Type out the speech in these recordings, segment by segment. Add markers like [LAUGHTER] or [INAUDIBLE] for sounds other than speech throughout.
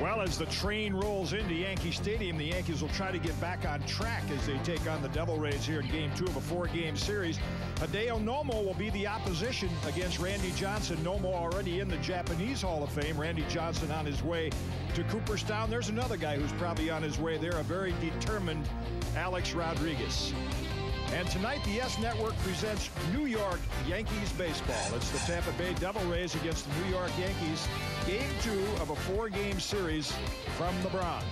Well, as the train rolls into Yankee Stadium, the Yankees will try to get back on track as they take on the Devil Rays here in Game 2 of a four-game series. Hideo Nomo will be the opposition against Randy Johnson. Nomo already in the Japanese Hall of Fame. Randy Johnson on his way to Cooperstown. There's another guy who's probably on his way there, a very determined Alex Rodriguez. And tonight, the YES Network presents New York Yankees baseball. It's the Tampa Bay Devil Rays against the New York Yankees. Game two of a four-game series from the Bronx.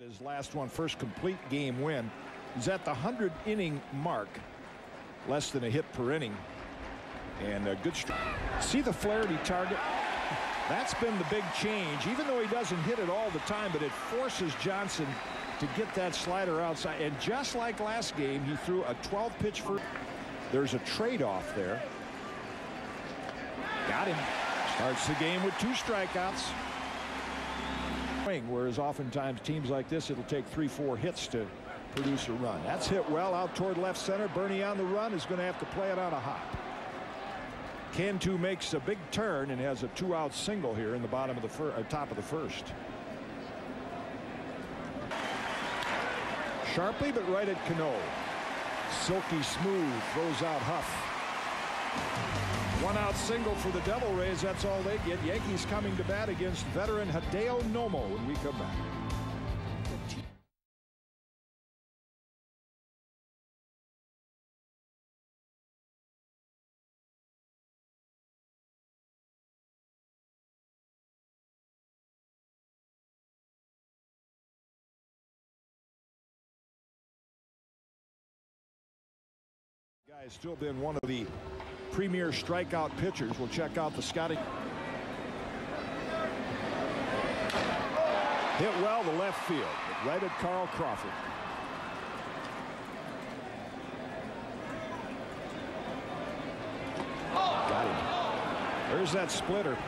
His last one, first complete game win. He's at the 100 inning mark. Less than a hit per inning. And a good strike. See the Flaherty target? That's been the big change, even though he doesn't hit it all the time, but it forces Johnson to get that slider outside. And just like last game, he threw a 12 pitch for. There's a trade-off there. Got him. Starts the game with two strikeouts. Whereas oftentimes teams like this, it'll take three, four hits to produce a run. That's hit well out toward left center. Bernie on the run is going to have to play it on a hop. Cantu makes a big turn and has a two-out single here in the bottom of the uh, top of the first. Sharply, but right at Cano. Silky smooth, throws out Huff. One out single for the Devil Rays. That's all they get. Yankees coming to bat against veteran Hideo Nomo when we come back. Guy's still been one of the premier strikeout pitchers. We'll check out the scouting. Hit well to left field, right at Carl Crawford. Got him. There's that splitter.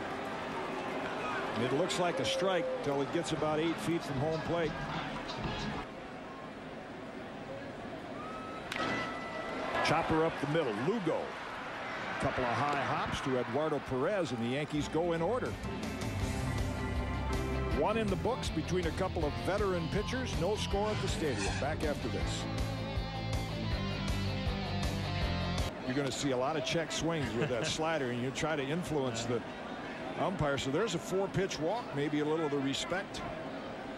It looks like a strike till it gets about eight feet from home plate. Chopper up the middle. Lugo A couple of high hops to Eduardo Perez, and the Yankees go in order. One in the books between a couple of veteran pitchers. No score at the stadium. Back after this. You're going to see a lot of check swings with that [LAUGHS] slider, and you try to influence the umpire. So there's a four-pitch walk, maybe a little of the respect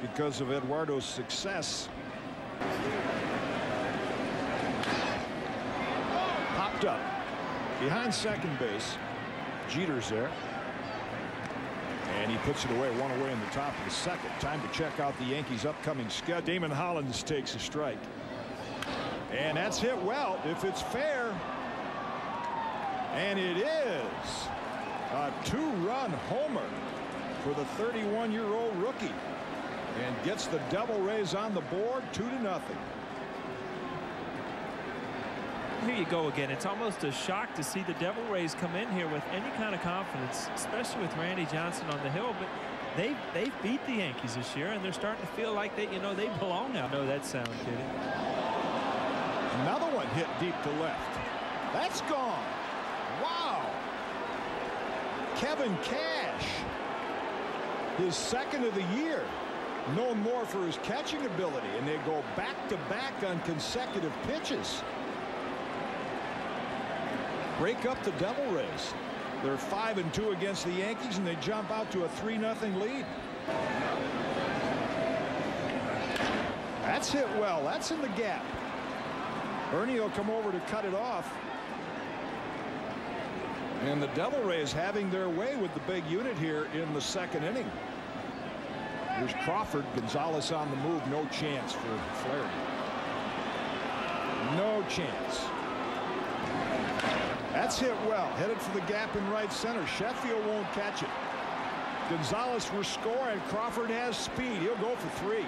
because of Eduardo's success. Popped up. Behind second base, Jeter's there. And he puts it away, one away in the top of the second. Time to check out the Yankees' upcoming schedule. Damon Hollins takes a strike. And that's hit well if it's fair. And it is a two-run homer for the 31-year-old rookie. And gets the Devil Rays on the board, two to nothing here you go again. It's almost a shock to see the Devil Rays come in here with any kind of confidence, especially with Randy Johnson on the hill. But they they've beat the Yankees this year, and they're starting to feel like they you know they belong now. No, that sound, kidding. Another one hit deep to left. That's gone. Wow. Kevin Cash, his second of the year, known more for his catching ability, and they go back to back on consecutive pitches break up the Devil Rays. They're 5 and 2 against the Yankees, and they jump out to a 3 0 lead. That's hit well. That's in the gap. Bernie will come over to cut it off. And the Devil Rays having their way with the big unit here in the second inning. Here's Crawford. Gonzalez on the move. No chance for Flaherty. No chance. That's hit well. Headed for the gap in right center. Sheffield won't catch it. Gonzalez will score, and Crawford has speed. He'll go for three.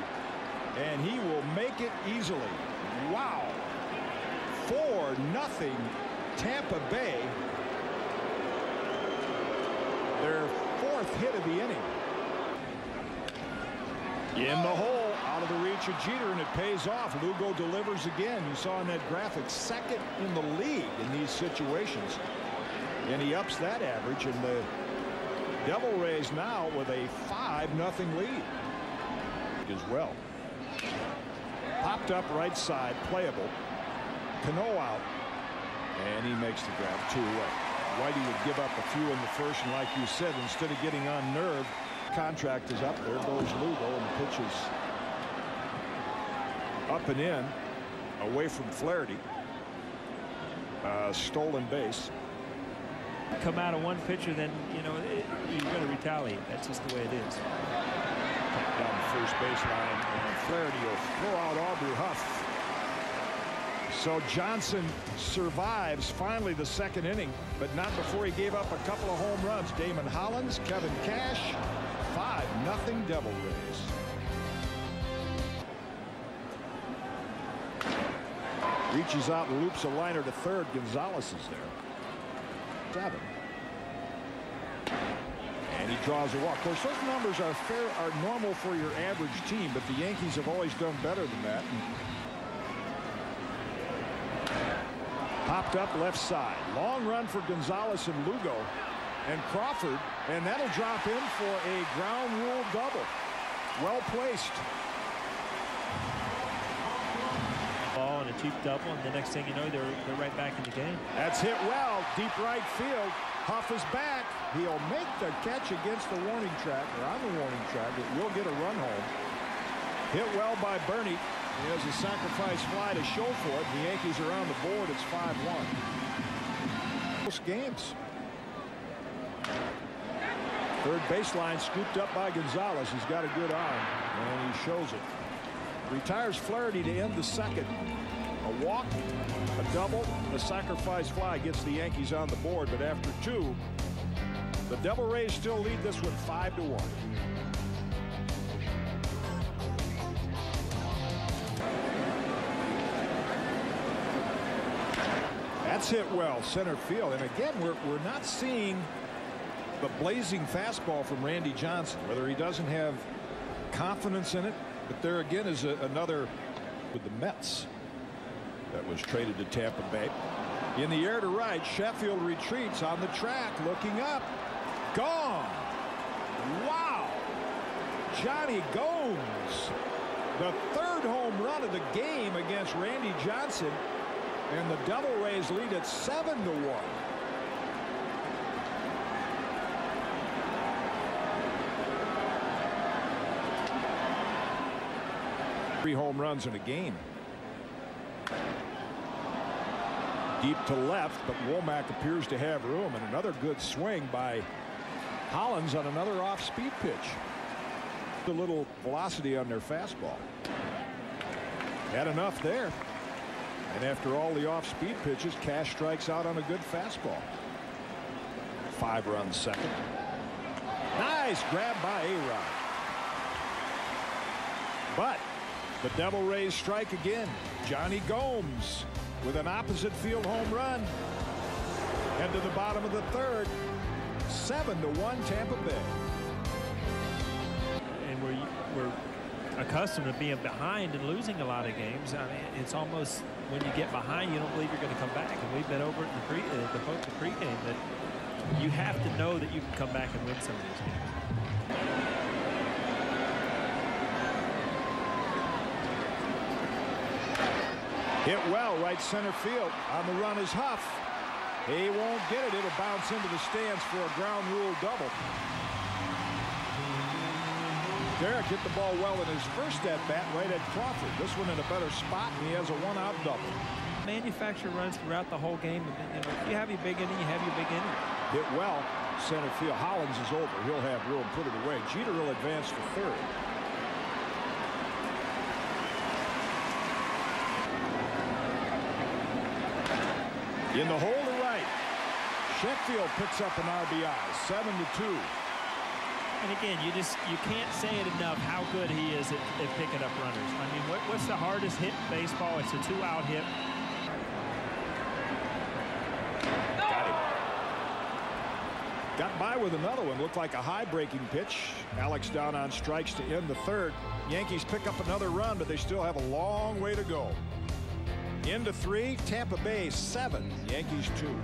And he will make it easily. Wow. 4 nothing Tampa Bay. Their fourth hit of the inning. In the hole, out of the reach of Jeter, and it pays off. Lugo delivers again. You saw in that graphic, second in the league in these situations. And he ups that average, and the Devil Rays now with a 5-0 lead as well. Popped up right side, playable. Cano out, and he makes the grab two away. Whitey would give up a few in the first, and like you said, instead of getting on nerve, contract is up. There goes Lugo, and pitches up and in, away from Flaherty. Uh, stolen base. Come out of one pitcher, then you know it, you're going to retaliate. That's just the way it is. Down the first baseline, and Flaherty will throw out Aubrey Huff. So Johnson survives finally the second inning, but not before he gave up a couple of home runs. Damon Hollins, Kevin Cash, 5 nothing Devil Rays. Reaches out and loops a liner to third. Gonzalez is there. Seven. And he draws a walk. Of course, those numbers are fair, are normal for your average team, but the Yankees have always done better than that. Popped up left side. Long run for Gonzalez and Lugo. And Crawford. And that'll drop in for a ground rule double. Well placed. Ball and a cheap double, and the next thing you know, they're they're right back in the game. That's hit well. Deep right field. Huff is back. He'll make the catch against the warning track, or on the warning track. It will get a run home. Hit well by Bernie. He has a sacrifice fly to show for it. The Yankees are on the board. It's 5-1. Close games. Third baseline scooped up by Gonzalez. He's got a good arm, and he shows it. Retires Flaherty to end the second. A walk, a double, a sacrifice fly gets the Yankees on the board. But after two, the Devil Rays still lead this one 5 to 1. That's hit well center field and again we're, we're not seeing the blazing fastball from Randy Johnson. Whether he doesn't have confidence in it but there again is a, another with the Mets that was traded to Tampa Bay. In the air to right Sheffield retreats on the track looking up. Gone. Wow. Jonny Gomes the third home run of the game against Randy Johnson and the Devil Rays lead at 7 to 1. Three home runs in a game. Deep to left, but Womack appears to have room, and another good swing by Hollins on another off-speed pitch. A little velocity on their fastball. Had enough there. And after all the off-speed pitches, Cash strikes out on a good fastball. Five runs second. Nice grab by A-Rod. But the Devil Rays strike again. Jonny Gomes with an opposite field home run. Head to the bottom of the third. Seven to one Tampa Bay. And we're we're accustomed to being behind and losing a lot of games. I mean, it's almost when you get behind, you don't believe you're going to come back. And we've been over in the pre uh, the pregame that you have to know that you can come back and win some of these games. Hit well right center field. On the run is Huff. He won't get it. It'll bounce into the stands for a ground rule double. Derek hit the ball well in his first at bat right at Crawford. This one in a better spot, and he has a one out double. Manufacture runs throughout the whole game. You know, you have your big inning, you have your big inning. Hit well center field. Hollins is over. He'll have room. Put it away. Jeter will advance to third. In the hole to right. Sheffield picks up an RBI. 7 to 2. And again, you just you can't say it enough how good he is at, at picking up runners. I mean, what, what's the hardest hit in baseball? It's a two-out hit. Got him. Got by with another one. Looked like a high breaking pitch. Alex down on strikes to end the third. Yankees pick up another run, but they still have a long way to go. Into three, Tampa Bay seven, Yankees two.